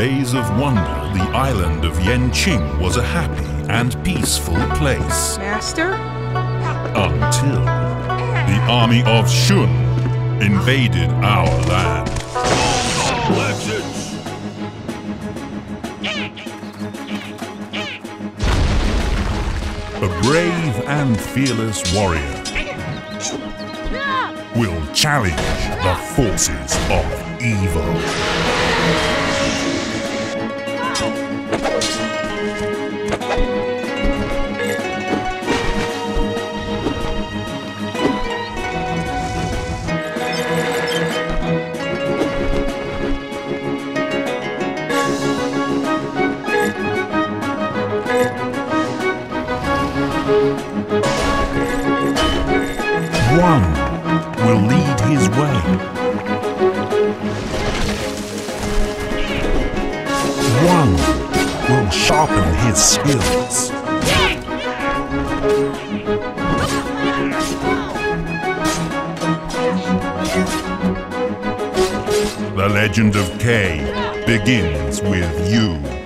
days of wonder, the island of Yenching was a happy and peaceful place. Master? Until the army of Shun invaded our land. A brave and fearless warrior will challenge the forces of evil. One will lead his way. One will sharpen his skills. The legend of Kay begins with you.